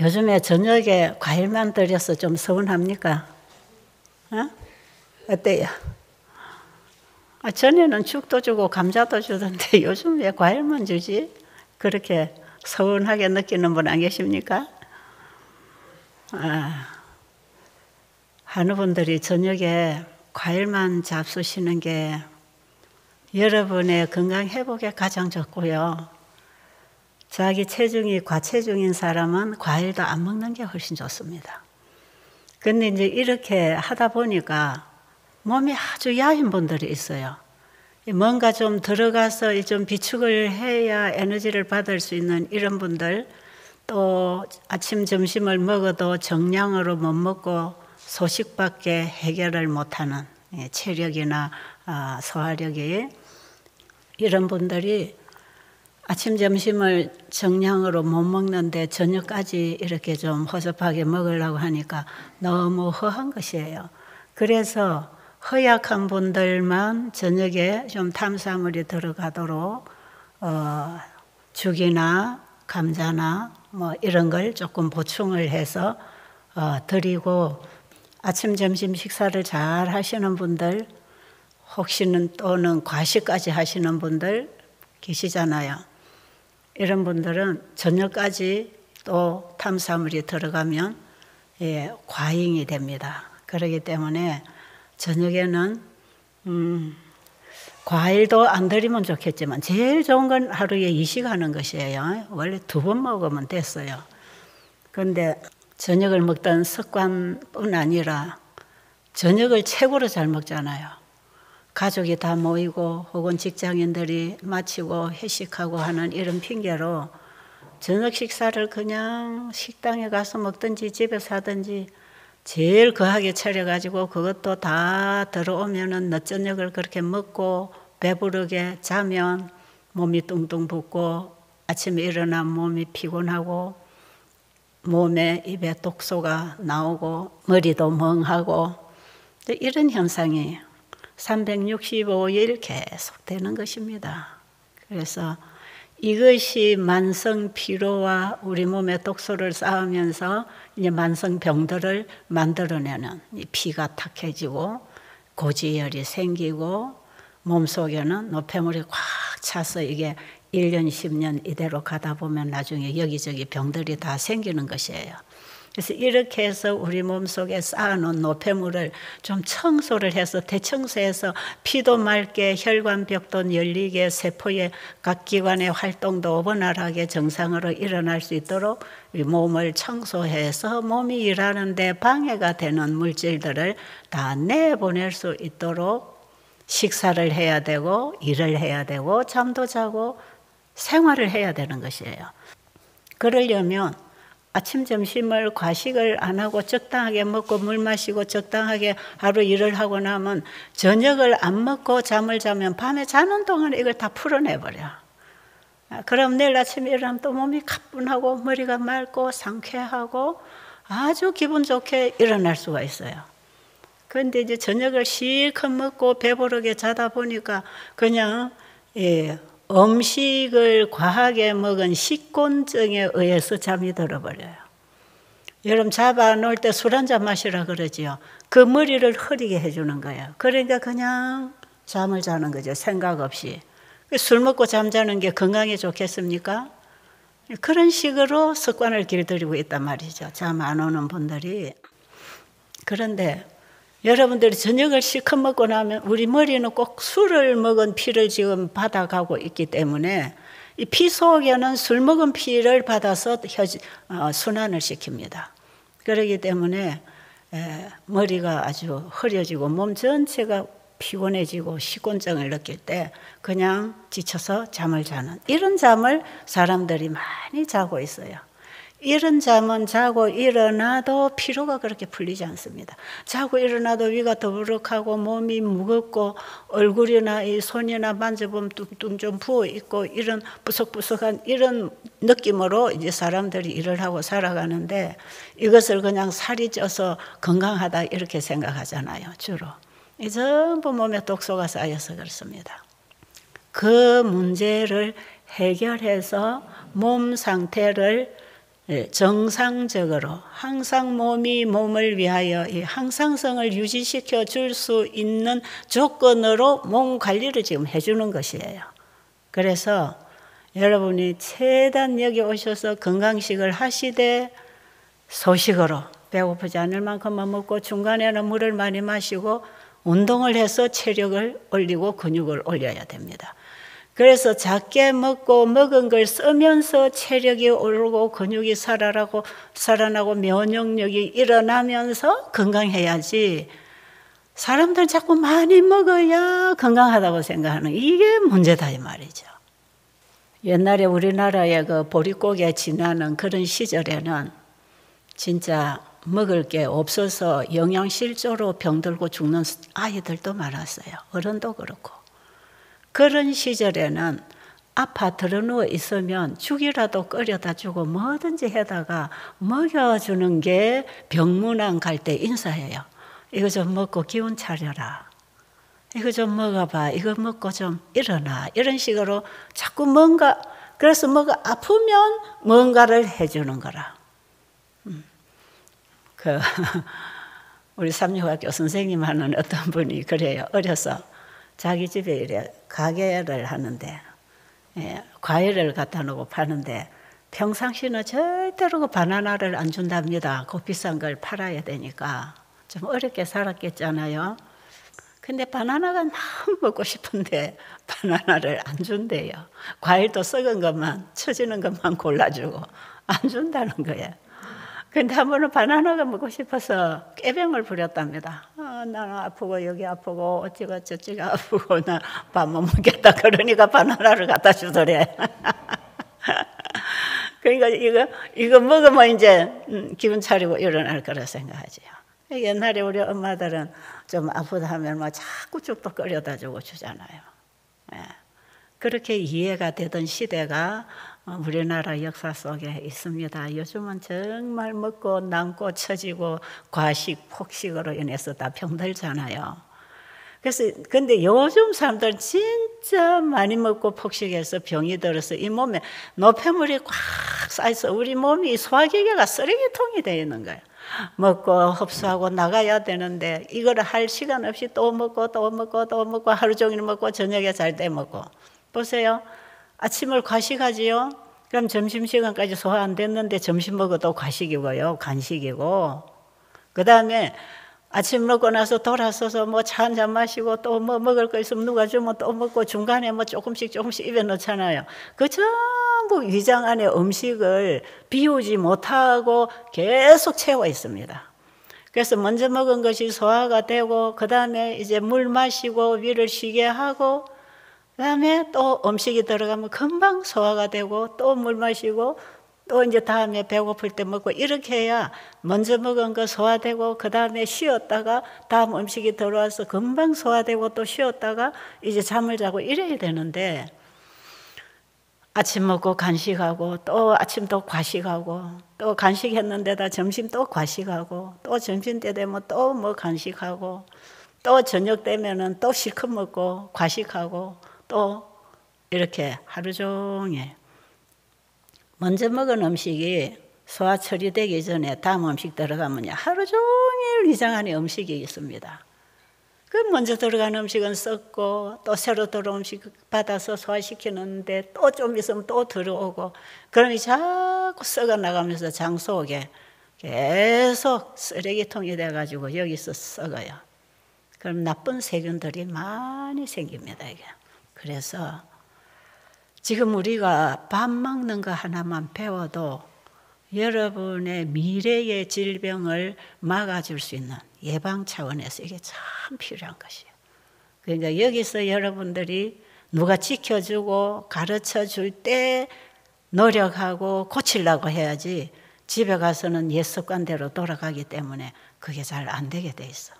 요즘에 저녁에 과일만 드려서 좀 서운합니까? 어? 어때요? 아, 전에는 죽도 주고 감자도 주던데 요즘 왜 과일만 주지? 그렇게 서운하게 느끼는 분 안 계십니까? 아, 한우 분들이 저녁에 과일만 잡수시는 게 여러분의 건강 회복에 가장 좋고요. 자기 체중이 과체중인 사람은 과일도 안 먹는 게 훨씬 좋습니다. 근데 이제 이렇게 하다 보니까 몸이 아주 야인 분들이 있어요. 뭔가 좀 들어가서 좀 비축을 해야 에너지를 받을 수 있는 이런 분들, 또 아침, 점심을 먹어도 정량으로 못 먹고 소식밖에 해결을 못하는 예, 체력이나 아, 소화력이 이런 분들이 아침 점심을 정량으로 못 먹는데 저녁까지 이렇게 좀 허접하게 먹으려고 하니까 너무 허한 것이에요. 그래서 허약한 분들만 저녁에 좀 탄수화물이 들어가도록 어, 죽이나 감자나 뭐 이런 걸 조금 보충을 해서 어, 드리고 아침 점심 식사를 잘 하시는 분들 혹시는 또는 과식까지 하시는 분들 계시잖아요. 이런 분들은 저녁까지 또 탄수화물이 들어가면 예, 과잉이 됩니다. 그렇기 때문에 저녁에는 음, 과일도 안 드리면 좋겠지만 제일 좋은 건 하루에 이식하는 것이에요. 원래 두 번 먹으면 됐어요. 그런데 저녁을 먹던 습관뿐 아니라 저녁을 최고로 잘 먹잖아요. 가족이 다 모이고 혹은 직장인들이 마치고 회식하고 하는 이런 핑계로 저녁 식사를 그냥 식당에 가서 먹든지 집에서 하든지 제일 거하게 차려가지고 그것도 다 들어오면은 늦저녁을 그렇게 먹고 배부르게 자면 몸이 뚱뚱 붓고 아침에 일어나 몸이 피곤하고 몸에 입에 독소가 나오고 머리도 멍하고 이런 현상이 365일 계속 되는 것입니다. 그래서 이것이 만성 피로와 우리 몸에 독소를 쌓으면서 이제 만성 병들을 만들어내는 피가 탁해지고 고지혈이 생기고 몸속에는 노폐물이 꽉 차서 이게 1년, 10년 이대로 가다 보면 나중에 여기저기 병들이 다 생기는 것이에요. 그래서 이렇게 해서 우리 몸속에 쌓아놓은 노폐물을 좀 청소를 해서 대청소해서 피도 맑게 혈관벽도 열리게 세포의 각 기관의 활동도 원활하게 정상으로 일어날 수 있도록 몸을 청소해서 몸이 일하는데 방해가 되는 물질들을 다 내보낼 수 있도록 식사를 해야 되고 일을 해야 되고 잠도 자고 생활을 해야 되는 것이에요. 그러려면 아침 점심을 과식을 안 하고 적당하게 먹고 물 마시고 적당하게 하루 일을 하고 나면 저녁을 안 먹고 잠을 자면 밤에 자는 동안 이걸 다 풀어내 버려. 아, 그럼 내일 아침에 일어나면 또 몸이 가뿐하고 머리가 맑고 상쾌하고 아주 기분 좋게 일어날 수가 있어요. 그런데 이제 저녁을 실컷 먹고 배부르게 자다 보니까 그냥 예, 음식을 과하게 먹은 식곤증에 의해서 잠이 들어버려요. 여러분 잡아 놓을 때 술 한 잔 마시라 그러지요. 그 머리를 흐리게 해주는 거예요. 그러니까 그냥 잠을 자는 거죠. 생각 없이. 술 먹고 잠자는 게 건강에 좋겠습니까? 그런 식으로 습관을 길들이고 있단 말이죠. 잠 안 오는 분들이. 그런데 여러분들이 저녁을 실컷 먹고 나면 우리 머리는 꼭 술을 먹은 피를 지금 받아가고 있기 때문에 이 피 속에는 술 먹은 피를 받아서 어, 순환을 시킵니다. 그러기 때문에 머리가 아주 흐려지고 몸 전체가 피곤해지고 식곤증을 느낄 때 그냥 지쳐서 잠을 자는 이런 잠을 사람들이 많이 자고 있어요. 이런 잠은 자고 일어나도 피로가 그렇게 풀리지 않습니다. 자고 일어나도 위가 더부룩하고 몸이 무겁고 얼굴이나 이 손이나 만져보면 뚱뚱 좀 부어 있고 이런 부석부석한 이런 느낌으로 이제 사람들이 일을 하고 살아가는데 이것을 그냥 살이 쪄서 건강하다 이렇게 생각하잖아요. 주로. 이 전부 몸에 독소가 쌓여서 그렇습니다. 그 문제를 해결해서 몸 상태를 예, 정상적으로 항상 몸이 몸을 위하여 이 항상성을 유지시켜 줄 수 있는 조건으로 몸 관리를 지금 해주는 것이에요. 그래서 여러분이 최대한 여기 오셔서 건강식을 하시되 소식으로 배고프지 않을 만큼만 먹고 중간에는 물을 많이 마시고 운동을 해서 체력을 올리고 근육을 올려야 됩니다. 그래서 작게 먹고 먹은 걸 쓰면서 체력이 오르고 근육이 살아나고 살아나고 면역력이 일어나면서 건강해야지. 사람들 자꾸 많이 먹어야 건강하다고 생각하는 이게 문제다 이 말이죠. 옛날에 우리나라의 그 보릿고개 지나는 그런 시절에는 진짜 먹을 게 없어서 영양실조로 병들고 죽는 아이들도 많았어요. 어른도 그렇고. 그런 시절에는 아파트로 누워 있으면 죽이라도 끓여다 주고 뭐든지 해다가 먹여주는 게 병문안 갈 때 인사해요. 이거 좀 먹고 기운 차려라. 이거 좀 먹어봐. 이거 먹고 좀 일어나. 이런 식으로 자꾸 뭔가, 그래서 뭐가 아프면 뭔가를 해주는 거라. 음. 그, 우리 삼육학교 선생님 하는 어떤 분이 그래요. 어려서 자기 집에 이래 가게를 하는데, 예, 과일을 갖다 놓고 파는데, 평상시는 절대로 그 바나나를 안 준답니다. 그 비싼 걸 팔아야 되니까. 좀 어렵게 살았겠잖아요. 근데 바나나가 너무 먹고 싶은데 바나나를 안 준대요. 과일도 썩은 것만, 처지는 것만 골라주고 안 준다는 거예요. 근데 한 번은 바나나가 먹고 싶어서 깨병을 부렸답니다. 아, 나는 아프고 여기 아프고 어찌가 저찌가 아프고 나 밥 못 먹겠다. 그러니까 바나나를 갖다 주더래. 그러니까 이거 이거 먹으면 이제 음, 기분 차리고 일어날 거라 생각하지요. 옛날에 우리 엄마들은 좀 아프다 하면 막 자꾸 죽도 끓여다 주고 주잖아요. 예. 그렇게 이해가 되던 시대가 우리나라 역사 속에 있습니다. 요즘은 정말 먹고 남고 처지고 과식, 폭식으로 인해서 다 병들잖아요. 그래서 근데 요즘 사람들 진짜 많이 먹고 폭식해서 병이 들어서 이 몸에 노폐물이 꽉 쌓여서 우리 몸이 소화기계가 쓰레기통이 되어 있는 거예요. 먹고 흡수하고 나가야 되는데 이거를 할 시간 없이 또 먹고 또 먹고 또 먹고 하루 종일 먹고 저녁에 잘 때 먹고 보세요. 아침을 과식하지요. 그럼 점심시간까지 소화 안 됐는데 점심 먹어도 과식이고요. 간식이고. 그 다음에 아침 먹고 나서 돌아서서 뭐 차 한 잔 마시고 또 뭐 먹을 거 있으면 누가 주면 또 먹고 중간에 뭐 조금씩 조금씩 입에 넣잖아요. 그 전부 위장 안에 음식을 비우지 못하고 계속 채워 있습니다. 그래서 먼저 먹은 것이 소화가 되고 그 다음에 이제 물 마시고 위를 쉬게 하고 그 다음에 또 음식이 들어가면 금방 소화가 되고 또 물 마시고 또 이제 다음에 배고플 때 먹고 이렇게 해야 먼저 먹은 거 소화되고 그 다음에 쉬었다가 다음 음식이 들어와서 금방 소화되고 또 쉬었다가 이제 잠을 자고 이래야 되는데 아침 먹고 간식하고 또 아침 또 과식하고 또 간식했는데다 점심 또 과식하고 또 점심 때 되면 또 뭐 간식하고 또 저녁 되면은 또 실컷 먹고 과식하고 또 이렇게 하루 종일 먼저 먹은 음식이 소화 처리되기 전에 다음 음식 들어가면 하루 종일 위장 안에 음식이 있습니다. 그 먼저 들어간 음식은 썩고 또 새로 들어온 음식 받아서 소화시키는데 또 좀 있으면 또 들어오고 그러니 자꾸 썩어 나가면서 장 속에 계속 쓰레기통이 돼가지고 여기서 썩어요. 그럼 나쁜 세균들이 많이 생깁니다 이게. 그래서 지금 우리가 밥 먹는 거 하나만 배워도 여러분의 미래의 질병을 막아줄 수 있는 예방 차원에서 이게 참 필요한 것이에요. 그러니까 여기서 여러분들이 누가 지켜주고 가르쳐 줄 때 노력하고 고치려고 해야지 집에 가서는 옛 습관대로 돌아가기 때문에 그게 잘 안 되게 돼 있어.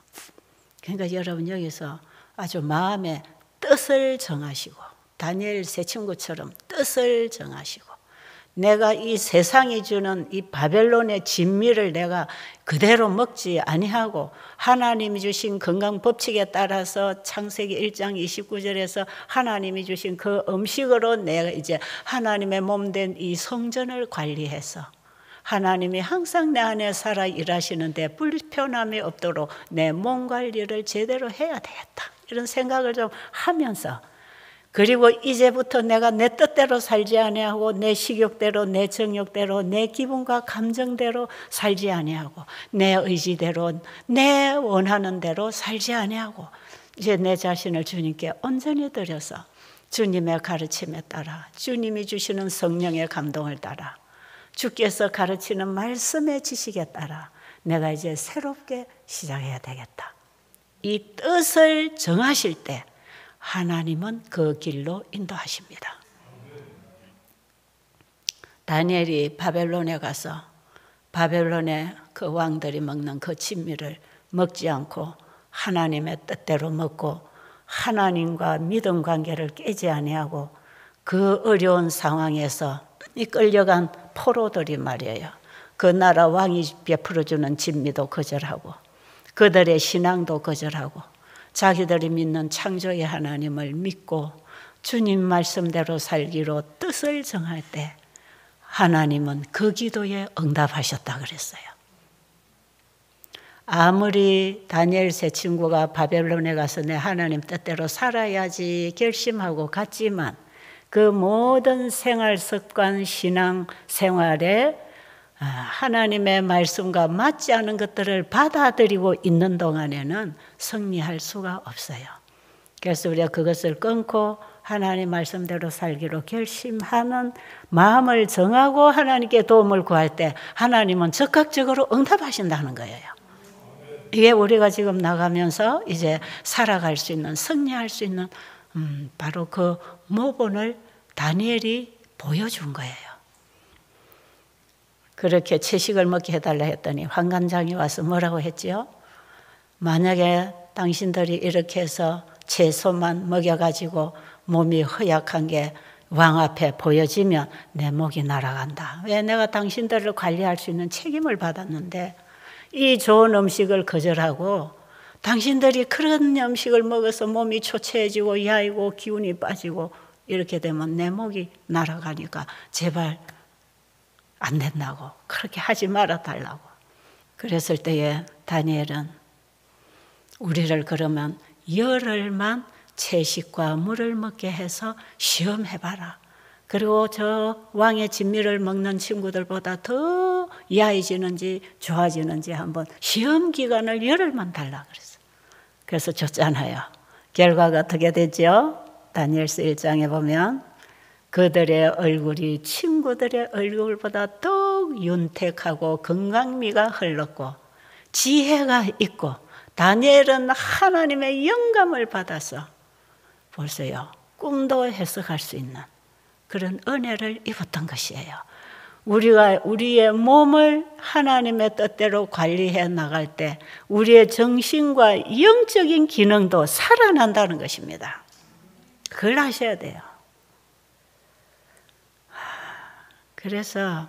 그러니까 여러분 여기서 아주 마음의 뜻을 정하시고 다니엘 새 친구처럼 뜻을 정하시고 내가 이 세상이 주는 이 바벨론의 진미를 내가 그대로 먹지 아니하고 하나님이 주신 건강 법칙에 따라서 창세기 1장 29절에서 하나님이 주신 그 음식으로 내가 이제 하나님의 몸 된 이 성전을 관리해서 하나님이 항상 내 안에 살아 일하시는데 불편함이 없도록 내 몸 관리를 제대로 해야 되겠다. 이런 생각을 좀 하면서 그리고 이제부터 내가 내 뜻대로 살지 아니하고 내 식욕대로 내 정욕대로 내 기분과 감정대로 살지 아니하고 내 의지대로 내 원하는 대로 살지 아니하고 이제 내 자신을 주님께 온전히 드려서 주님의 가르침에 따라 주님이 주시는 성령의 감동을 따라 주께서 가르치는 말씀의 지식에 따라 내가 이제 새롭게 시작해야 되겠다. 이 뜻을 정하실 때 하나님은 그 길로 인도하십니다. 다니엘이 바벨론에 가서 바벨론의 그 왕들이 먹는 그 진미를 먹지 않고 하나님의 뜻대로 먹고 하나님과 믿음 관계를 깨지 아니하고 그 어려운 상황에서 이 끌려간 포로들이 말이에요. 그 나라 왕이 베풀어 주는 진미도 거절하고 그들의 신앙도 거절하고 자기들이 믿는 창조의 하나님을 믿고 주님 말씀대로 살기로 뜻을 정할 때 하나님은 그 기도에 응답하셨다 그랬어요. 아무리 다니엘 세 친구가 바벨론에 가서 내 하나님 뜻대로 살아야지 결심하고 갔지만 그 모든 생활 습관, 신앙 생활에 아, 하나님의 말씀과 맞지 않은 것들을 받아들이고 있는 동안에는 승리할 수가 없어요. 그래서 우리가 그것을 끊고 하나님 말씀대로 살기로 결심하는 마음을 정하고 하나님께 도움을 구할 때 하나님은 적극적으로 응답하신다는 거예요. 이게 우리가 지금 나가면서 이제 살아갈 수 있는, 승리할 수 있는, 음, 바로 그 모본을 다니엘이 보여준 거예요. 그렇게 채식을 먹게 해달라 했더니 환관장이 와서 뭐라고 했지요? 만약에 당신들이 이렇게 해서 채소만 먹여가지고 몸이 허약한 게 왕 앞에 보여지면 내 목이 날아간다. 왜 내가 당신들을 관리할 수 있는 책임을 받았는데 이 좋은 음식을 거절하고 당신들이 그런 음식을 먹어서 몸이 초췌해지고 야이고 기운이 빠지고 이렇게 되면 내 목이 날아가니까 제발 안 된다고 그렇게 하지 말아 달라고 그랬을 때에 다니엘은 우리를 그러면 열흘만 채식과 물을 먹게 해서 시험해봐라. 그리고 저 왕의 진미를 먹는 친구들보다 더 야해지는지 좋아지는지 한번 시험 기간을 열흘만 달라 그랬어. 그래서 줬잖아요. 결과가 어떻게 됐죠? 다니엘서 1장에 보면 그들의 얼굴이 친구들의 얼굴보다 더욱 윤택하고 건강미가 흘렀고 지혜가 있고 다니엘은 하나님의 영감을 받아서 벌써요 꿈도 해석할 수 있는 그런 은혜를 입었던 것이에요. 우리가 우리의 몸을 하나님의 뜻대로 관리해 나갈 때 우리의 정신과 영적인 기능도 살아난다는 것입니다. 그걸 하셔야 돼요. 그래서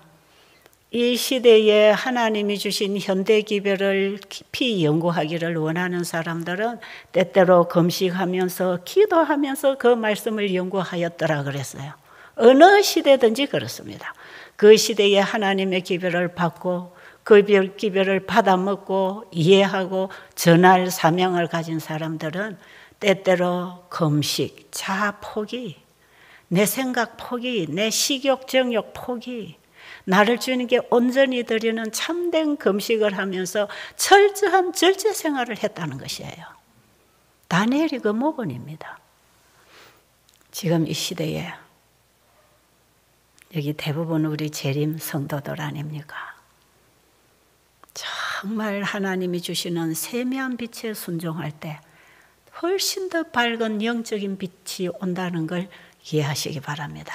이 시대에 하나님이 주신 현대 기별을 깊이 연구하기를 원하는 사람들은 때때로 금식하면서 기도하면서 그 말씀을 연구하였더라 그랬어요. 어느 시대든지 그렇습니다. 그 시대에 하나님의 기별을 받고 그 기별을 받아먹고 이해하고 전할 사명을 가진 사람들은 때때로 금식, 자 포기, 내 생각 포기, 내 식욕 정욕 포기, 나를 주님께 온전히 드리는 참된 금식을 하면서 철저한 절제 생활을 했다는 것이에요. 다니엘이 그 모본입니다. 지금 이 시대에 여기 대부분 우리 재림 성도들 아닙니까? 정말 하나님이 주시는 세미한 빛에 순종할 때 훨씬 더 밝은 영적인 빛이 온다는 걸 이해하시기 바랍니다.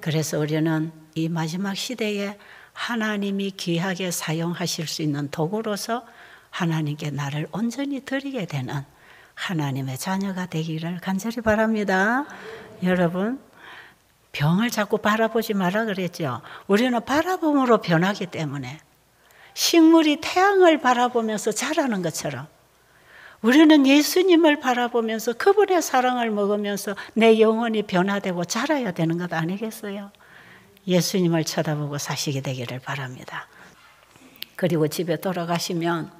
그래서 우리는 이 마지막 시대에 하나님이 귀하게 사용하실 수 있는 도구로서 하나님께 나를 온전히 드리게 되는 하나님의 자녀가 되기를 간절히 바랍니다. 여러분, 병을 자꾸 바라보지 마라 그랬죠. 우리는 바라봄으로 변하기 때문에 식물이 태양을 바라보면서 자라는 것처럼 우리는 예수님을 바라보면서 그분의 사랑을 먹으면서 내 영혼이 변화되고 자라야 되는 것 아니겠어요? 예수님을 쳐다보고 사시게 되기를 바랍니다. 그리고 집에 돌아가시면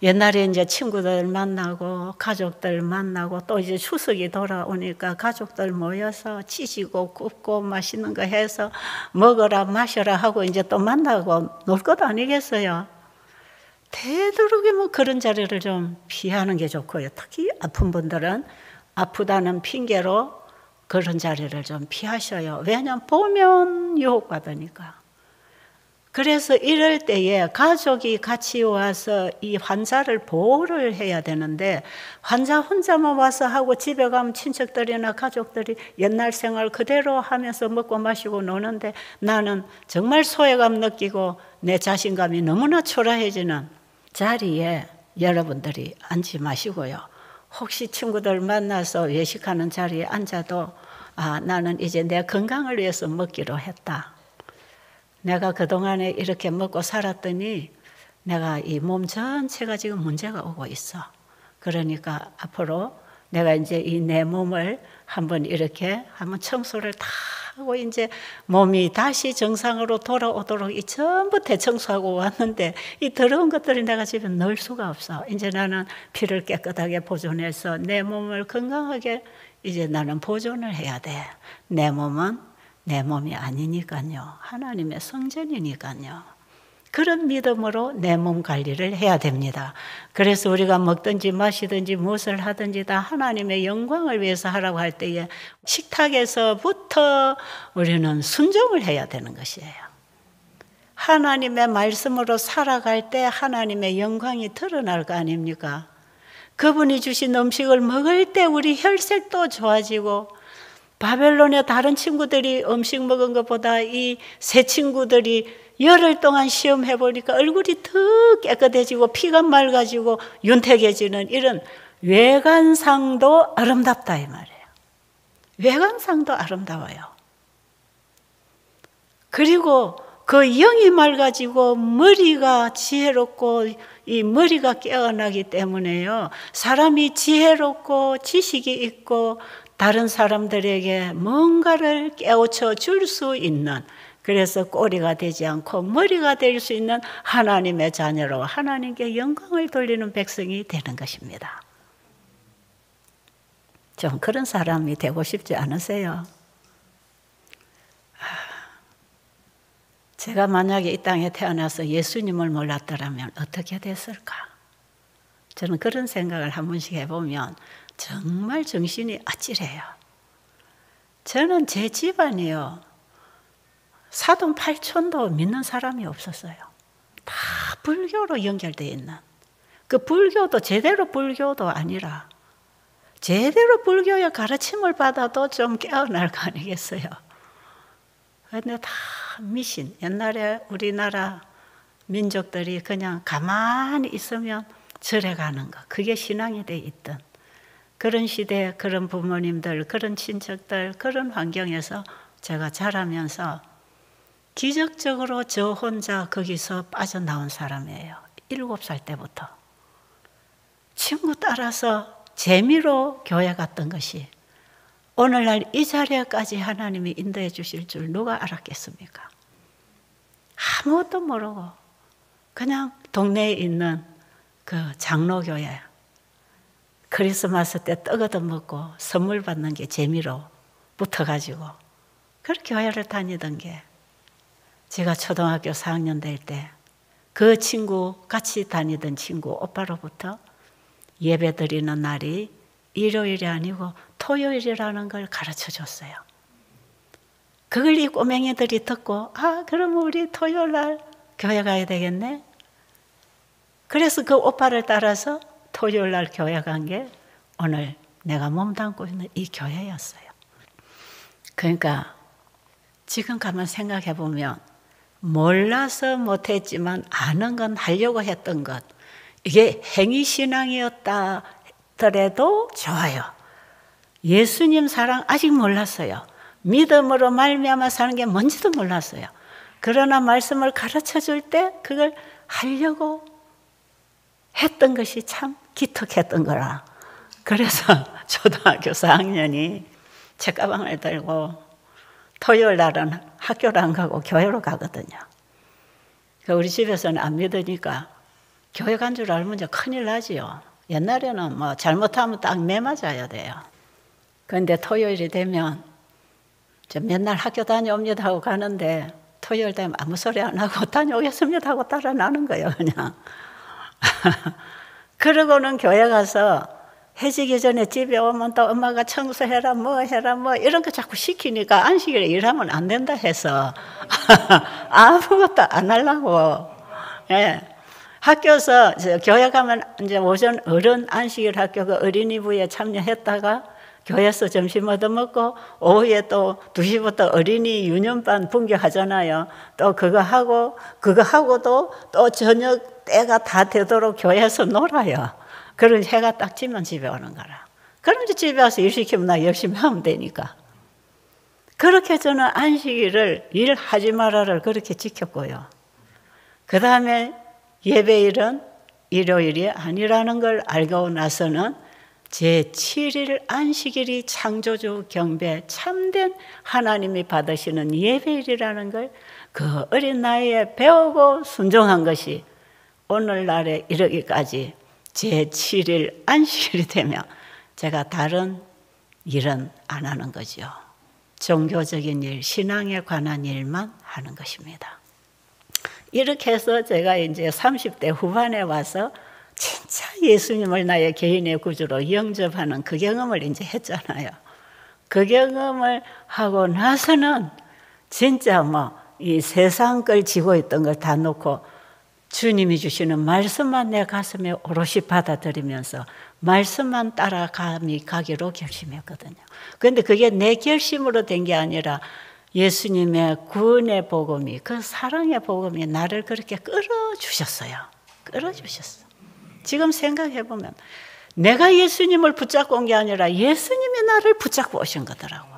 옛날에 이제 친구들 만나고 가족들 만나고 또 이제 추석이 돌아오니까 가족들 모여서 찌지고 굽고 맛있는 거 해서 먹어라 마셔라 하고 이제 또 만나고 놀 것 아니겠어요? 되도록이 뭐 그런 자리를 좀 피하는 게 좋고요. 특히 아픈 분들은 아프다는 핑계로 그런 자리를 좀 피하셔요. 왜냐하면 보면 유혹받으니까. 그래서 이럴 때에 가족이 같이 와서 이 환자를 보호를 해야 되는데 환자 혼자만 와서 하고 집에 가면 친척들이나 가족들이 옛날 생활 그대로 하면서 먹고 마시고 노는데 나는 정말 소외감 느끼고 내 자신감이 너무나 초라해지는 자리에 여러분들이 앉지 마시고요. 혹시 친구들 만나서 외식하는 자리에 앉아도 아, 나는 이제 내 건강을 위해서 먹기로 했다. 내가 그동안에 이렇게 먹고 살았더니 내가 이 몸 전체가 지금 문제가 오고 있어. 그러니까 앞으로 내가 이제 이 내 몸을 한번 이렇게 한번 청소를 다 하고 이제 몸이 다시 정상으로 돌아오도록 이 전부 대청소하고 왔는데 이 더러운 것들이 내가 집에 넣을 수가 없어. 이제 나는 피를 깨끗하게 보존해서 내 몸을 건강하게 이제 나는 보존을 해야 돼. 내 몸은 내 몸이 아니니까요. 하나님의 성전이니까요. 그런 믿음으로 내 몸 관리를 해야 됩니다. 그래서 우리가 먹든지 마시든지 무엇을 하든지 다 하나님의 영광을 위해서 하라고 할 때에 식탁에서부터 우리는 순종을 해야 되는 것이에요. 하나님의 말씀으로 살아갈 때 하나님의 영광이 드러날 거 아닙니까? 그분이 주신 음식을 먹을 때 우리 혈색도 좋아지고 바벨론의 다른 친구들이 음식 먹은 것보다 이 새 친구들이 열흘 동안 시험해 보니까 얼굴이 더 깨끗해지고 피가 맑아지고 윤택해지는 이런 외관상도 아름답다 이 말이에요. 외관상도 아름다워요. 그리고 그 영이 맑아지고 머리가 지혜롭고 이 머리가 깨어나기 때문에요. 사람이 지혜롭고 지식이 있고 다른 사람들에게 뭔가를 깨우쳐 줄 수 있는 그래서 꼬리가 되지 않고 머리가 될 수 있는 하나님의 자녀로 하나님께 영광을 돌리는 백성이 되는 것입니다. 좀 그런 사람이 되고 싶지 않으세요? 제가 만약에 이 땅에 태어나서 예수님을 몰랐더라면 어떻게 됐을까? 저는 그런 생각을 한 번씩 해보면 정말 정신이 아찔해요. 저는 제 집안이요. 사돈 팔촌도 믿는 사람이 없었어요. 다 불교로 연결되어 있는. 그 불교도 제대로 불교도 아니라 제대로 불교의 가르침을 받아도 좀 깨어날 거 아니겠어요. 근데 다 미신. 옛날에 우리나라 민족들이 그냥 가만히 있으면 절에 가는 거. 그게 신앙이 돼 있던. 그런 시대, 그런 부모님들, 그런 친척들, 그런 환경에서 제가 자라면서 기적적으로 저 혼자 거기서 빠져나온 사람이에요. 일곱 살 때부터. 친구 따라서 재미로 교회 갔던 것이 오늘날 이 자리에까지 하나님이 인도해 주실 줄 누가 알았겠습니까? 아무것도 모르고 그냥 동네에 있는 그 장로교회 크리스마스 때떡 얻어먹고 선물 받는 게 재미로 붙어가지고 그렇게 교회를 다니던 게 제가 초등학교 4학년 될 때 그 친구 같이 다니던 친구 오빠로부터 예배 드리는 날이 일요일이 아니고 토요일이라는 걸 가르쳐 줬어요. 그걸 이 꼬맹이들이 듣고 아 그러면 우리 토요일 날 교회 가야 되겠네. 그래서 그 오빠를 따라서 토요일 날 교회 간 게 오늘 내가 몸담고 있는 이 교회였어요. 그러니까 지금 가만 생각해 보면 몰라서 못했지만 아는 건 하려고 했던 것 이게 행위신앙이었다 더라도 좋아요. 예수님 사랑 아직 몰랐어요. 믿음으로 말미암아 사는 게 뭔지도 몰랐어요. 그러나 말씀을 가르쳐 줄 때 그걸 하려고 했던 것이 참 기특했던 거라. 그래서 초등학교 4학년이 책가방을 들고 토요일 날은 학교를 안 가고 교회로 가거든요. 그 우리 집에서는 안 믿으니까 교회 간 줄 알면 큰일 나지요. 옛날에는 뭐 잘못하면 딱 매맞아야 돼요. 그런데 토요일이 되면 저 맨날 학교 다녀옵니다 하고 가는데 토요일 되면 아무 소리 안 하고 다녀오겠습니다 하고 따라 나는 거예요, 그냥. 그러고는 교회 가서 해지기 전에 집에 오면 또 엄마가 청소해라, 뭐 해라, 뭐 이런 거 자꾸 시키니까 안식일에 일하면 안 된다 해서 아무것도 안 하려고. 예. 학교에서 교회 가면 이제 오전 어른 안식일 학교 그 어린이부에 참여했다가 교회에서 점심 얻어먹고 오후에 또 2시부터 어린이 유년반 분교하잖아요. 또 그거 하고 그거 하고도 또 저녁 때가 다 되도록 교회에서 놀아요. 그런 해가 딱 지면 집에 오는 거라. 그럼 이제 집에 와서 일 시키면 나 열심히 하면 되니까. 그렇게 저는 안식일을 일하지 말아를 그렇게 지켰고요. 그 다음에 예배일은 일요일이 아니라는 걸 알고 나서는 제 7일 안식일이 창조주 경배 참된 하나님이 받으시는 예배일이라는 걸 그 어린 나이에 배우고 순종한 것이 오늘날에 이르기까지 제 7일 안식일이 되면 제가 다른 일은 안 하는 거죠. 종교적인 일, 신앙에 관한 일만 하는 것입니다. 이렇게 해서 제가 이제 30대 후반에 와서 진짜 예수님을 나의 개인의 구주로 영접하는 그 경험을 이제 했잖아요. 그 경험을 하고 나서는 진짜 뭐 이 세상 걸 지고 있던 걸 다 놓고 주님이 주시는 말씀만 내 가슴에 오롯이 받아들이면서 말씀만 따라감이 가기로 결심했거든요. 그런데 그게 내 결심으로 된 게 아니라 예수님의 구원의 복음이 그 사랑의 복음이 나를 그렇게 끌어주셨어요. 끌어주셨어. 지금 생각해 보면 내가 예수님을 붙잡고 온 게 아니라 예수님이 나를 붙잡고 오신 거더라고.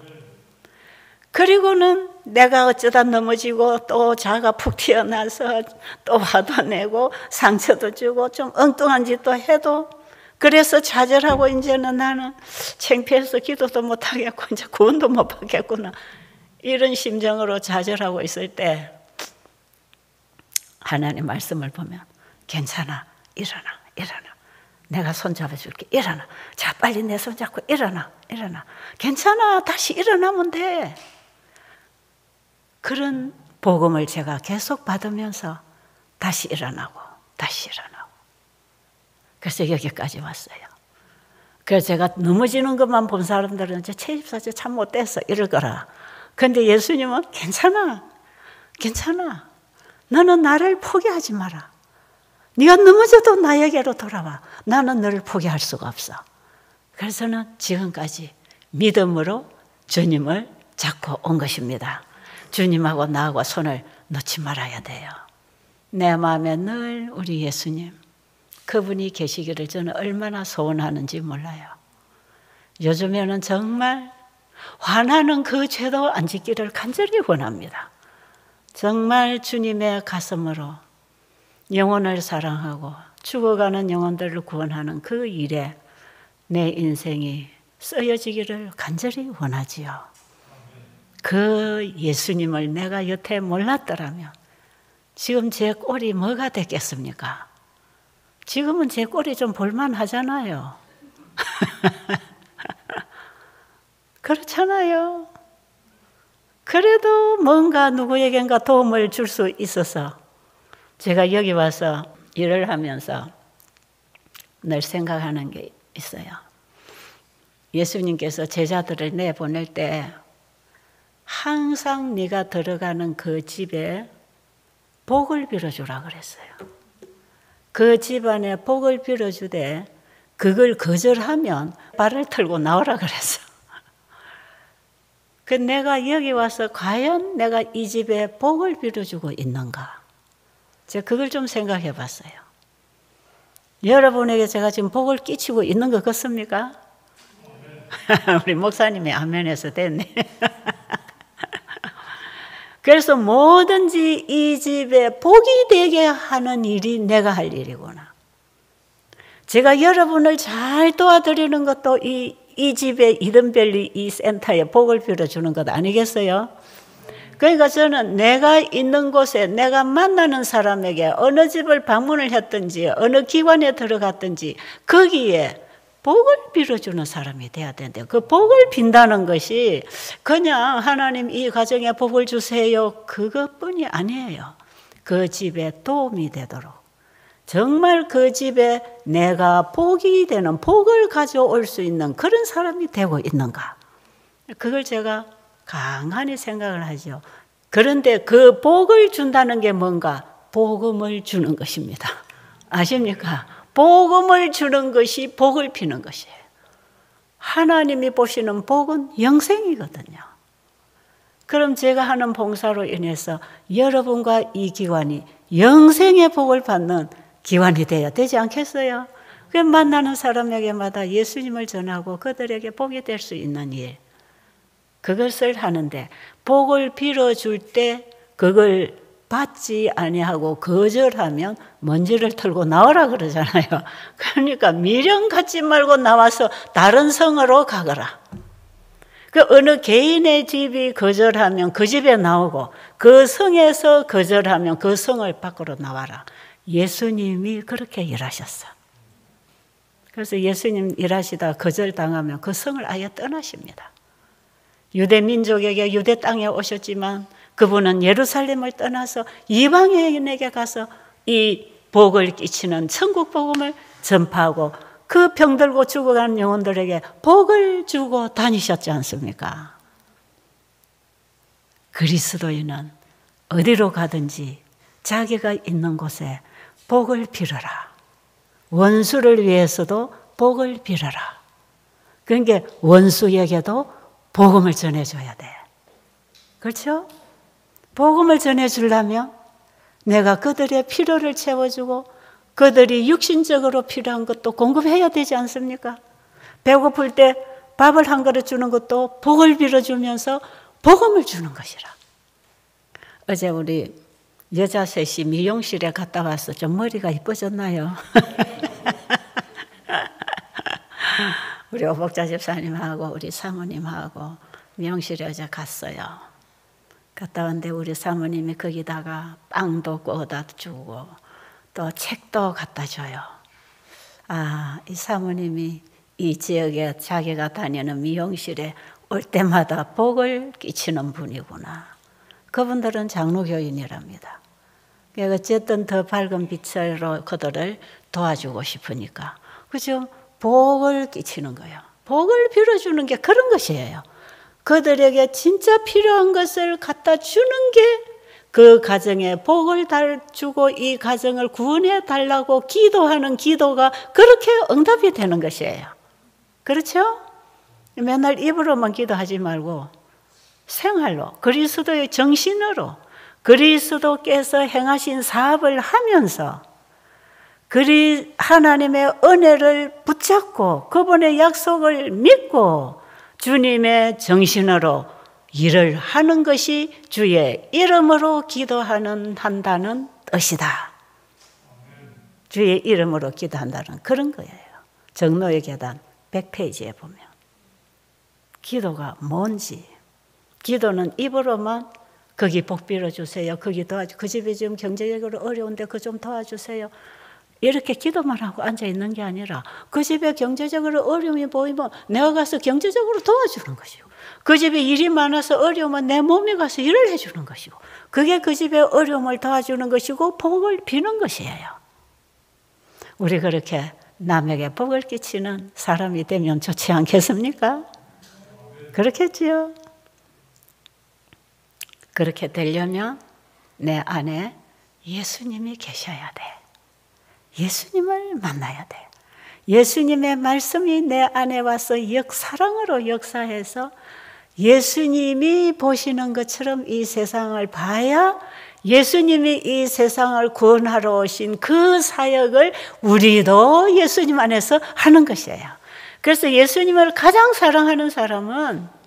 그리고는 내가 어쩌다 넘어지고 또 자가 푹 튀어나서 또 화도 내고 상처도 주고 좀 엉뚱한 짓도 해도 그래서 좌절하고 이제는 나는 창피해서 기도도 못 하겠고 이제 구원도 못 받겠구나. 이런 심정으로 좌절하고 있을 때 하나님 말씀을 보면 괜찮아 일어나 일어나. 내가 손 잡아줄게 일어나. 자 빨리 내 손 잡고 일어나 일어나. 괜찮아 다시 일어나면 돼 그런 복음을 제가 계속 받으면서 다시 일어나고 다시 일어나고 그래서 여기까지 왔어요. 그래서 제가 넘어지는 것만 본 사람들은 채집사제 참 못됐어 이럴 거라. 근데 예수님은 괜찮아. 괜찮아. 너는 나를 포기하지 마라. 네가 넘어져도 나에게로 돌아와. 나는 너를 포기할 수가 없어. 그래서는 지금까지 믿음으로 주님을 잡고 온 것입니다. 주님하고 나하고 손을 놓지 말아야 돼요. 내 마음에 늘 우리 예수님, 그분이 계시기를 저는 얼마나 소원하는지 몰라요. 요즘에는 정말 화나는 그 죄도 안 짓기를 간절히 원합니다. 정말 주님의 가슴으로 영혼을 사랑하고 죽어가는 영혼들을 구원하는 그 일에 내 인생이 쓰여지기를 간절히 원하지요. 그 예수님을 내가 여태 몰랐더라면 지금 제 꼴이 뭐가 됐겠습니까? 지금은 제 꼴이 좀 볼만하잖아요. 그렇잖아요. 그래도 뭔가 누구에겐가 도움을 줄 수 있어서 제가 여기 와서 일을 하면서 늘 생각하는 게 있어요. 예수님께서 제자들을 내보낼 때 항상 네가 들어가는 그 집에 복을 빌어주라 그랬어요. 그 집안에 복을 빌어주되 그걸 거절하면 발을 털고 나오라 그랬어. 그 내가 여기 와서 과연 내가 이 집에 복을 빌어주고 있는가? 제가 그걸 좀 생각해 봤어요. 여러분에게 제가 지금 복을 끼치고 있는 것 같습니까? 우리 목사님이 아멘해서 됐네. 그래서 뭐든지 이 집에 복이 되게 하는 일이 내가 할 일이구나. 제가 여러분을 잘 도와드리는 것도 이, 이 집에 이든밸리 이 센터에 복을 빌어주는 것 아니겠어요? 그러니까 저는 내가 있는 곳에 내가 만나는 사람에게 어느 집을 방문을 했든지 어느 기관에 들어갔든지 거기에 복을 빌어주는 사람이 돼야 되는데 그 복을 빈다는 것이 그냥 하나님 이 가정에 복을 주세요 그것뿐이 아니에요. 그 집에 도움이 되도록 정말 그 집에 내가 복이 되는 복을 가져올 수 있는 그런 사람이 되고 있는가? 그걸 제가 강한히 생각을 하죠. 그런데 그 복을 준다는 게 뭔가? 복음을 주는 것입니다. 아십니까? 복음을 주는 것이 복을 피는 것이에요. 하나님이 보시는 복은 영생이거든요. 그럼 제가 하는 봉사로 인해서 여러분과 이 기관이 영생의 복을 받는 기관이 되어야 되지 않겠어요? 그 만나는 사람에게마다 예수님을 전하고 그들에게 복이 될 수 있는 일. 그것을 하는데 복을 빌어줄 때 그걸 받지 아니하고 거절하면 먼지를 털고 나오라 그러잖아요. 그러니까 미련 갖지 말고 나와서 다른 성으로 가거라. 그 어느 개인의 집이 거절하면 그 집에 나오고 그 성에서 거절하면 그 성을 밖으로 나와라. 예수님이 그렇게 일하셨어. 그래서 예수님 일하시다 거절당하면 그 성을 아예 떠나십니다. 유대 민족에게 유대 땅에 오셨지만 그분은 예루살렘을 떠나서 이방인에게 가서 이 복을 끼치는 천국 복음을 전파하고 그 병들고 죽어가는 영혼들에게 복을 주고 다니셨지 않습니까? 그리스도인은 어디로 가든지 자기가 있는 곳에 복을 빌어라. 원수를 위해서도 복을 빌어라. 그러니까 원수에게도 복음을 전해줘야 돼. 그렇죠? 복음을 전해주려면 내가 그들의 필요를 채워주고 그들이 육신적으로 필요한 것도 공급해야 되지 않습니까? 배고플 때 밥을 한 그릇 주는 것도 복을 빌어주면서 복음을 주는 것이라. 어제 우리 여자 셋이 미용실에 갔다 와서 좀 머리가 이뻐졌나요? 우리 오복자 집사님하고 우리 사모님하고 미용실에 어제 갔어요. 갔다 왔는데 우리 사모님이 거기다가 빵도 구워다 주고 또 책도 갖다 줘요. 아, 이 사모님이 이 지역에 자기가 다니는 미용실에 올 때마다 복을 끼치는 분이구나. 그분들은 장로교인이랍니다. 그러니까 어쨌든 더 밝은 빛으로 그들을 도와주고 싶으니까. 그죠? 복을 끼치는 거예요. 복을 빌어주는 게 그런 것이에요. 그들에게 진짜 필요한 것을 갖다 주는 게 그 가정에 복을 주고 이 가정을 구원해 달라고 기도하는 기도가 그렇게 응답이 되는 것이에요. 그렇죠? 맨날 입으로만 기도하지 말고 생활로 그리스도의 정신으로 그리스도께서 행하신 사업을 하면서 그리 하나님의 은혜를 붙잡고 그분의 약속을 믿고 주님의 정신으로 일을 하는 것이 주의 이름으로 기도하는 한다는 뜻이다. 주의 이름으로 기도한다는 그런 거예요. 정로의 계단 100페이지에 보면 기도가 뭔지 기도는 입으로만 거기 복 빌어주세요. 거기 도와주. 그 집이 지금 경제적으로 어려운데 그 좀 도와주세요. 이렇게 기도만 하고 앉아 있는 게 아니라 그 집에 경제적으로 어려움이 보이면 내가 가서 경제적으로 도와주는 것이고 그 집에 일이 많아서 어려우면 내 몸에 가서 일을 해주는 것이고 그게 그 집의 어려움을 도와주는 것이고 복을 비는 것이에요. 우리 그렇게 남에게 복을 끼치는 사람이 되면 좋지 않겠습니까? 그렇겠지요. 그렇게 되려면 내 안에 예수님이 계셔야 돼. 예수님을 만나야 돼. 예수님의 말씀이 내 안에 와서 역, 사랑으로 역사해서 예수님이 보시는 것처럼 이 세상을 봐야 예수님이 이 세상을 구원하러 오신 그 사역을 우리도 예수님 안에서 하는 것이에요. 그래서 예수님을 가장 사랑하는 사람은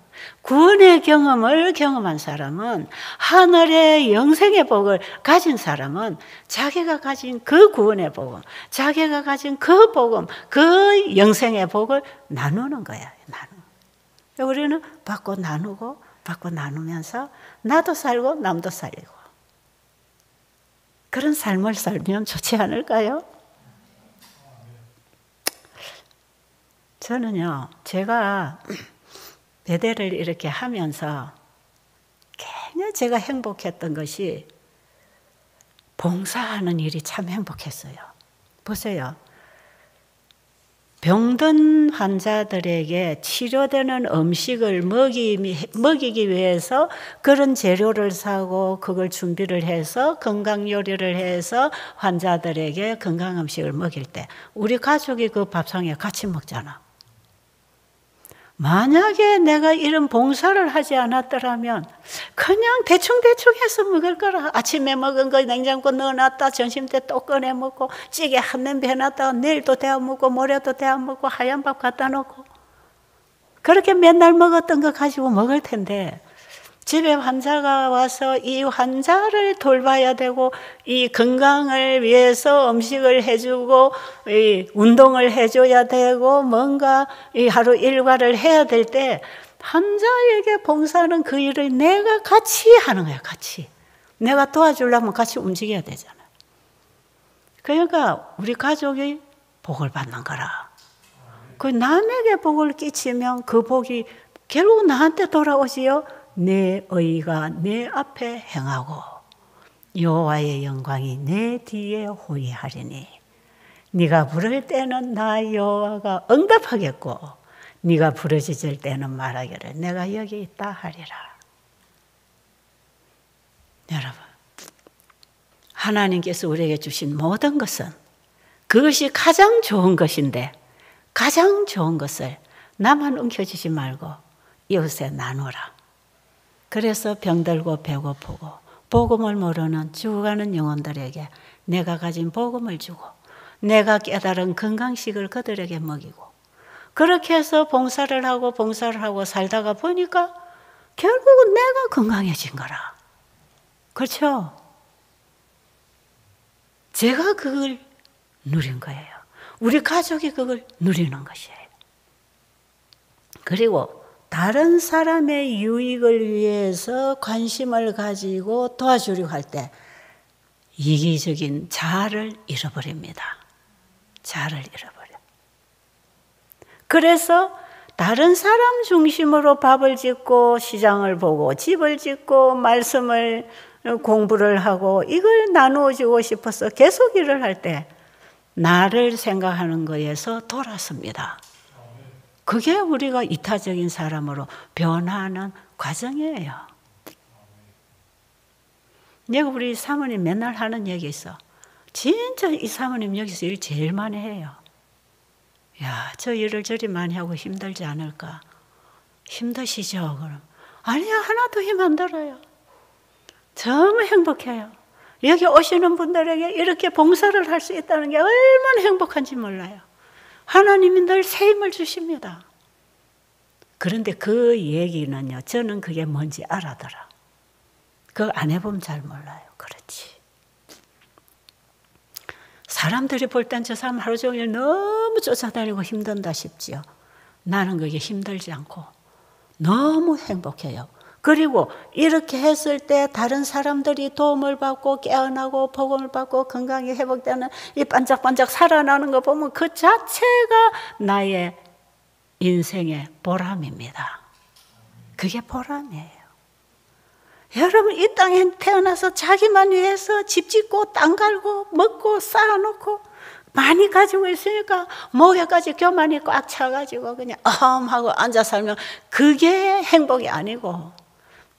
구원의 경험을 경험한 사람은 하늘의 영생의 복을 가진 사람은 자기가 가진 그 구원의 복음, 자기가 가진 그 복음, 그 영생의 복을 나누는 거야. 나누. 우리는 받고 나누고 받고 나누면서 나도 살고 남도 살리고 그런 삶을 살면 좋지 않을까요? 저는요, 제가 배대를 이렇게 하면서 굉장히 제가 행복했던 것이 봉사하는 일이 참 행복했어요. 보세요. 병든 환자들에게 치료되는 음식을 먹이, 먹이기 위해서 그런 재료를 사고 그걸 준비를 해서 건강 요리를 해서 환자들에게 건강 음식을 먹일 때 우리 가족이 그 밥상에 같이 먹잖아. 만약에 내가 이런 봉사를 하지 않았더라면 그냥 대충대충 해서 먹을 거라. 아침에 먹은 거 냉장고 넣어놨다. 점심 때 또 꺼내 먹고 찌개 한 냄비 해놨다가 내일도 데워 먹고 모레도 데워 먹고 하얀 밥 갖다 놓고 그렇게 맨날 먹었던 거 가지고 먹을 텐데 집에 환자가 와서 이 환자를 돌봐야 되고 이 건강을 위해서 음식을 해주고 이 운동을 해줘야 되고 뭔가 이 하루 일과를 해야 될 때 환자에게 봉사하는 그 일을 내가 같이 하는 거야 같이. 내가 도와주려면 같이 움직여야 되잖아. 그러니까 우리 가족이 복을 받는 거라. 그 남에게 복을 끼치면 그 복이 결국 나한테 돌아오지요 내 의가 내 앞에 행하고 여호와의 영광이 내 뒤에 호위하리니 네가 부를 때는 나 여호와가 응답하겠고 네가 부르짖을 때는 말하기를 내가 여기 있다 하리라. 여러분 하나님께서 우리에게 주신 모든 것은 그것이 가장 좋은 것인데 가장 좋은 것을 나만 움켜쥐지 말고 이웃에 나누라. 그래서 병들고 배고프고 복음을 모르는 죽어가는 영혼들에게 내가 가진 복음을 주고 내가 깨달은 건강식을 그들에게 먹이고 그렇게 해서 봉사를 하고 봉사를 하고 살다가 보니까 결국은 내가 건강해진 거라. 그렇죠? 제가 그걸 누린 거예요. 우리 가족이 그걸 누리는 것이에요. 그리고 다른 사람의 유익을 위해서 관심을 가지고 도와주려고 할 때 이기적인 자아를 잃어버립니다. 자아를 잃어버려. 그래서 다른 사람 중심으로 밥을 짓고 시장을 보고 집을 짓고 말씀을 공부를 하고 이걸 나누어 주고 싶어서 계속 일을 할 때 나를 생각하는 거에서 돌아섭니다. 그게 우리가 이타적인 사람으로 변화하는 과정이에요. 내가 우리 사모님 맨날 하는 얘기 있어. 진짜 이 사모님 여기서 일 제일 많이 해요. 야, 저 일을 저리 많이 하고 힘들지 않을까? 힘드시죠? 그럼. 아니요, 하나도 힘 안 들어요. 너무 행복해요. 여기 오시는 분들에게 이렇게 봉사를 할 수 있다는 게 얼마나 행복한지 몰라요. 하나님이 늘 새 힘을 주십니다. 그런데 그 얘기는요, 저는 그게 뭔지 알아더라. 그거 안 해보면 잘 몰라요. 그렇지. 사람들이 볼 땐 저 사람 하루 종일 너무 쫓아다니고 힘든다 싶지요. 나는 그게 힘들지 않고 너무 행복해요. 그리고 이렇게 했을 때 다른 사람들이 도움을 받고 깨어나고 복음을 받고 건강이 회복되는 이 반짝반짝 살아나는 거 보면 그 자체가 나의 인생의 보람입니다. 그게 보람이에요. 여러분 이 땅에 태어나서 자기만 위해서 집 짓고 땅 갈고 먹고 쌓아놓고 많이 가지고 있으니까 목에까지 교만이 꽉 차가지고 그냥 어하고 앉아 살면 그게 행복이 아니고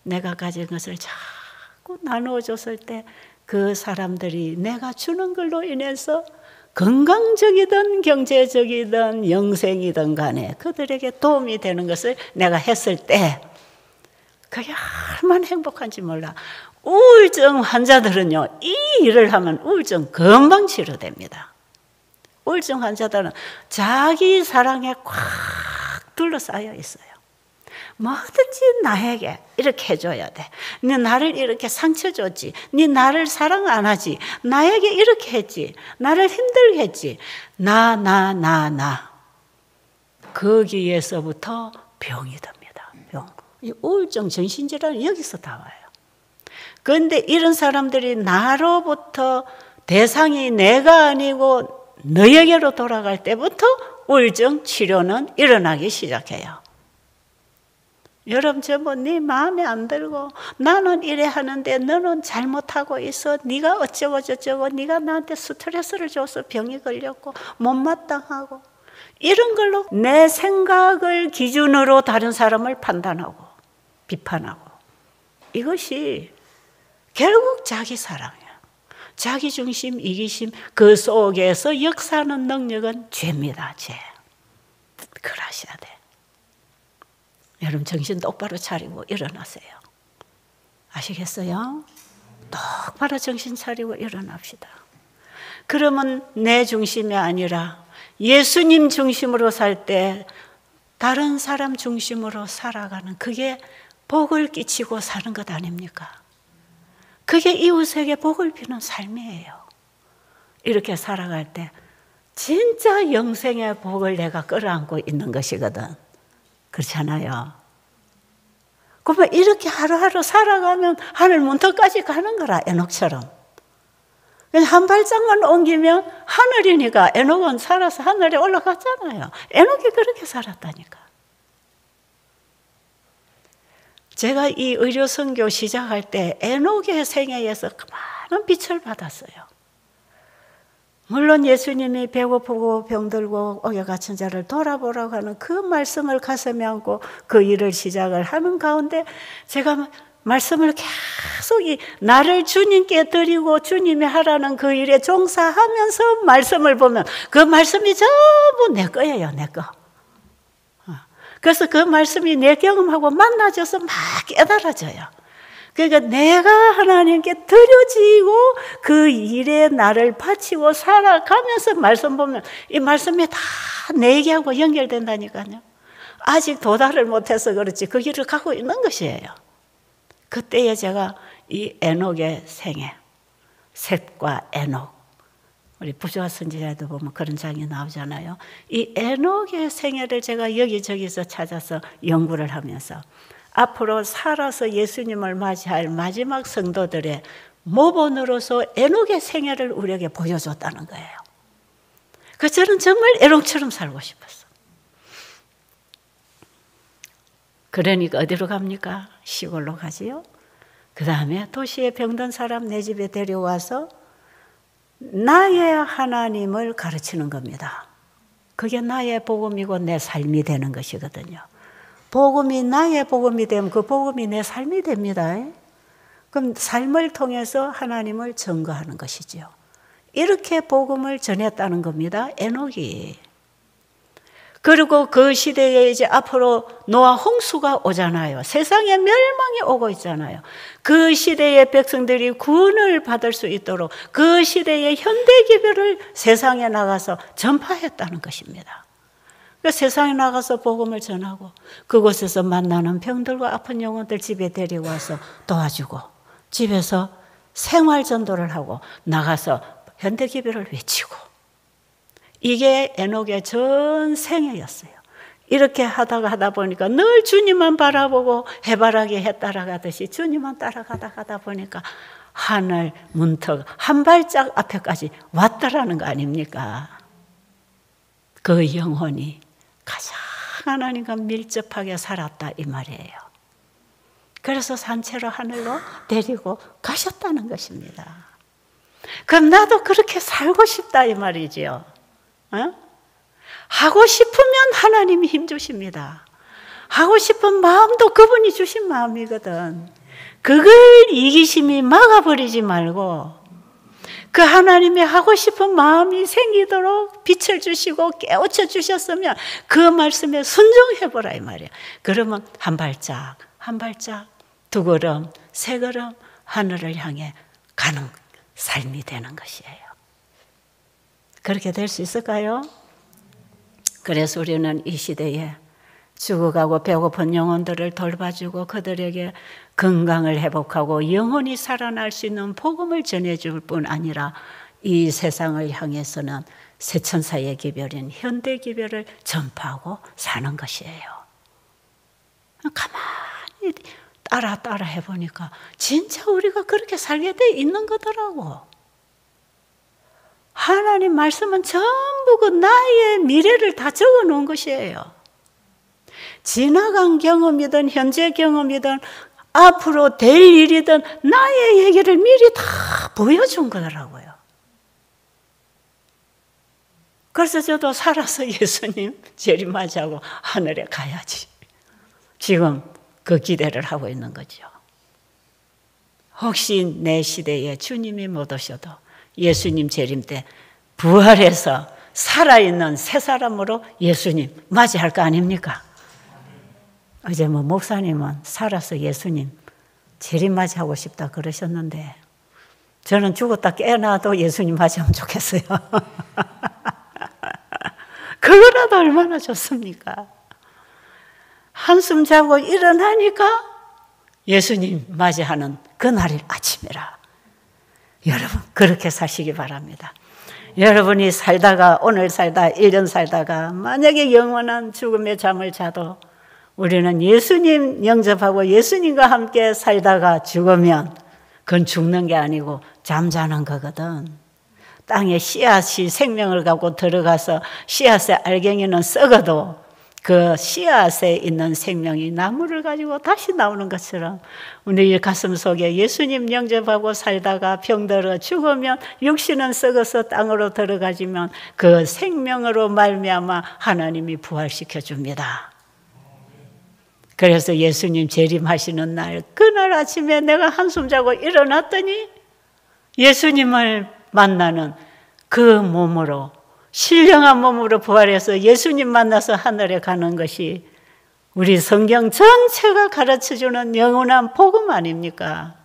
내가 가진 것을 자꾸 나누어 줬을 때 그 사람들이 내가 주는 걸로 인해서 건강적이든 경제적이든 영생이든 간에 그들에게 도움이 되는 것을 내가 했을 때 그게 얼마나 행복한지 몰라. 우울증 환자들은요, 이 일을 하면 우울증 금방 치료됩니다. 우울증 환자들은 자기 사랑에 꽉 둘러싸여 있어요. 뭐든지 나에게 이렇게 해줘야 돼. 네 나를 이렇게 상처 줬지. 네 나를 사랑 안 하지. 나에게 이렇게 했지. 나를 힘들게 했지. 나, 나, 나, 나. 거기에서부터 병이 듭니다. 병. 이 우울증, 정신질환은 여기서 다 와요. 그런데 이런 사람들이 나로부터 대상이 내가 아니고 너에게로 돌아갈 때부터 우울증 치료는 일어나기 시작해요. 여러분 저뭐네 마음에 안 들고 나는 이래 하는데 너는 잘못하고 있어 네가 어쩌고 저쩌고 네가 나한테 스트레스를 줘서 병이 걸렸고 못마땅하고 이런 걸로 내 생각을 기준으로 다른 사람을 판단하고 비판하고 이것이 결국 자기 사랑이야. 자기 중심, 이기심 그 속에서 역사하는 능력은 죄입니다. 죄. 그러셔야 돼. 여러분 정신 똑바로 차리고 일어나세요. 아시겠어요? 똑바로 정신 차리고 일어납시다. 그러면 내 중심이 아니라 예수님 중심으로 살 때 다른 사람 중심으로 살아가는 그게 복을 끼치고 사는 것 아닙니까? 그게 이웃에게 복을 비는 삶이에요. 이렇게 살아갈 때 진짜 영생의 복을 내가 끌어안고 있는 것이거든. 그렇잖아요. 그러면 이렇게 하루하루 살아가면 하늘 문턱까지 가는 거라, 에녹처럼. 한 발짝만 옮기면 하늘이니까 에녹은 살아서 하늘에 올라갔잖아요. 에녹이 그렇게 살았다니까. 제가 이 의료 선교 시작할 때 에녹의 생애에서 많은 빛을 받았어요. 물론 예수님이 배고프고 병들고 옥에 갇힌 자를 돌아보라고 하는 그 말씀을 가슴에 안고 그 일을 시작을 하는 가운데 제가 말씀을 계속 이 나를 주님께 드리고 주님이 하라는 그 일에 종사하면서 말씀을 보면 그 말씀이 전부 내 거예요, 내 거. 어. 그래서 그 말씀이 내 경험하고 만나져서 막 깨달아져요. 그러니까 내가 하나님께 드려지고 그 일에 나를 바치고 살아가면서 말씀 보면 이 말씀이 다 내 얘기하고 연결된다니까요. 아직 도달을 못해서 그렇지 그 길을 가고 있는 것이에요. 그때에 제가 이 에녹의 생애, 셋과 에녹, 우리 부조화 선지자도 보면 그런 장이 나오잖아요. 이 에녹의 생애를 제가 여기저기서 찾아서 연구를 하면서 앞으로 살아서 예수님을 맞이할 마지막 성도들의 모본으로서 에녹의 생애를 우리에게 보여줬다는 거예요. 그 저는 정말 에녹처럼 살고 싶었어. 그러니까 어디로 갑니까? 시골로 가지요. 그 다음에 도시에 병든 사람 내 집에 데려와서 나의 하나님을 가르치는 겁니다. 그게 나의 복음이고 내 삶이 되는 것이거든요. 복음이 나의 복음이 되면 그 복음이 내 삶이 됩니다. 그럼 삶을 통해서 하나님을 증거하는 것이죠. 이렇게 복음을 전했다는 겁니다. 에녹이. 그리고 그 시대에 이제 앞으로 노아 홍수가 오잖아요. 세상에 멸망이 오고 있잖아요. 그 시대의 백성들이 구원을 받을 수 있도록 그 시대의 현대 기별을 세상에 나가서 전파했다는 것입니다. 그 세상에 나가서 복음을 전하고 그곳에서 만나는 병들과 아픈 영혼들 집에 데려와서 도와주고 집에서 생활 전도를 하고 나가서 현대 기별을 외치고 이게 에녹의 전 생애였어요. 이렇게 하다가 하다 보니까 늘 주님만 바라보고 해바라기 해 따라가듯이 주님만 따라가다 가다 보니까 하늘 문턱 한 발짝 앞에까지 왔다라는 거 아닙니까? 그 영혼이 가장 하나님과 밀접하게 살았다 이 말이에요. 그래서 산채로 하늘로 데리고 가셨다는 것입니다. 그럼 나도 그렇게 살고 싶다 이 말이지요. 어? 하고 싶으면 하나님이 힘 주십니다. 하고 싶은 마음도 그분이 주신 마음이거든. 그걸 이기심이 막아버리지 말고 그 하나님이 하고 싶은 마음이 생기도록 빛을 주시고 깨우쳐 주셨으면 그 말씀에 순종해 보라 이 말이야. 그러면 한 발짝, 한 발짝, 두 걸음, 세 걸음 하늘을 향해 가는 삶이 되는 것이에요. 그렇게 될 수 있을까요? 그래서 우리는 이 시대에 죽어가고 배고픈 영혼들을 돌봐주고 그들에게 건강을 회복하고 영혼이 살아날 수 있는 복음을 전해줄 뿐 아니라 이 세상을 향해서는 세천사의 기별인 현대 기별을 전파하고 사는 것이에요. 가만히 따라 따라 해보니까 진짜 우리가 그렇게 살게 돼 있는 거더라고. 하나님 말씀은 전부 그 나의 미래를 다 적어 놓은 것이에요. 지나간 경험이든 현재 경험이든 앞으로 될 일이든 나의 얘기를 미리 다 보여준 거더라고요. 그래서 저도 살아서 예수님 재림맞이하고 하늘에 가야지. 지금 그 기대를 하고 있는 거죠. 혹시 내 시대에 주님이 못 오셔도 예수님 재림 때 부활해서 살아있는 새 사람으로 예수님 맞이할 거 아닙니까? 어제 뭐 목사님은 살아서 예수님 재림 맞이 하고 싶다 그러셨는데 저는 죽었다 깨어나도 예수님 맞이하면 좋겠어요. 그거라도 얼마나 좋습니까? 한숨 자고 일어나니까 예수님 맞이하는 그날이 아침이라. 여러분, 그렇게 사시기 바랍니다. 여러분이 살다가, 오늘 살다, 1년 살다가, 만약에 영원한 죽음의 잠을 자도 우리는 예수님 영접하고 예수님과 함께 살다가 죽으면 그건 죽는 게 아니고 잠자는 거거든. 땅에 씨앗이 생명을 갖고 들어가서 씨앗의 알갱이는 썩어도 그 씨앗에 있는 생명이 나무를 가지고 다시 나오는 것처럼 우리 가슴 속에 예수님 영접하고 살다가 병들어 죽으면 육신은 썩어서 땅으로 들어가지만 그 생명으로 말미암아 하나님이 부활시켜 줍니다. 그래서 예수님 재림하시는 날 그날 아침에 내가 한숨 자고 일어났더니 예수님을 만나는 그 몸으로 신령한 몸으로 부활해서 예수님 만나서 하늘에 가는 것이 우리 성경 전체가 가르쳐 주는 영원한 복음 아닙니까?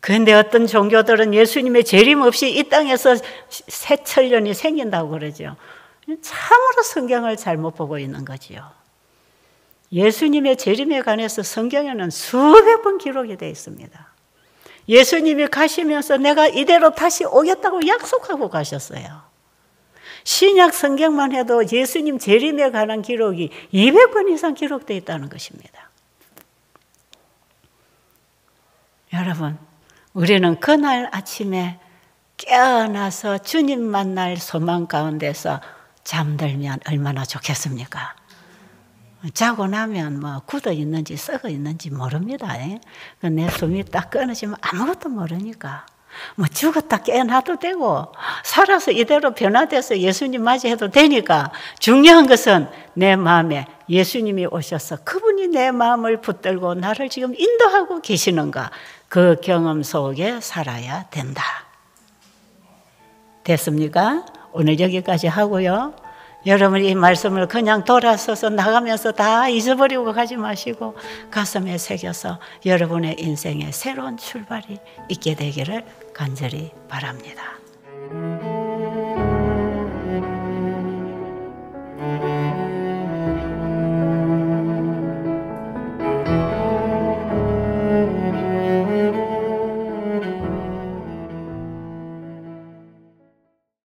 그런데 어떤 종교들은 예수님의 재림 없이 이 땅에서 새 천년이 생긴다고 그러죠. 참으로 성경을 잘못 보고 있는 거지요. 예수님의 재림에 관해서 성경에는 수백 번 기록이 되어 있습니다. 예수님이 가시면서 내가 이대로 다시 오겠다고 약속하고 가셨어요. 신약 성경만 해도 예수님 재림에 관한 기록이 200번 이상 기록되어 있다는 것입니다. 여러분, 우리는 그날 아침에 깨어나서 주님 만날 소망 가운데서 잠들면 얼마나 좋겠습니까? 자고 나면 뭐 굳어 있는지 썩어 있는지 모릅니다. 예? 그내 숨이 딱 끊어지면 아무것도 모르니까. 뭐 죽었다 깨어나도 되고 살아서 이대로 변화돼서 예수님 맞이해도 되니까 중요한 것은 내 마음에 예수님이 오셔서 그분이 내 마음을 붙들고 나를 지금 인도하고 계시는가 그 경험 속에 살아야 된다. 됐습니까? 오늘 여기까지 하고요. 여러분 이 말씀을 그냥 돌아서서 나가면서 다 잊어버리고 가지 마시고 가슴에 새겨서 여러분의 인생에 새로운 출발이 있게 되기를 간절히 바랍니다.